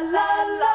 la la la.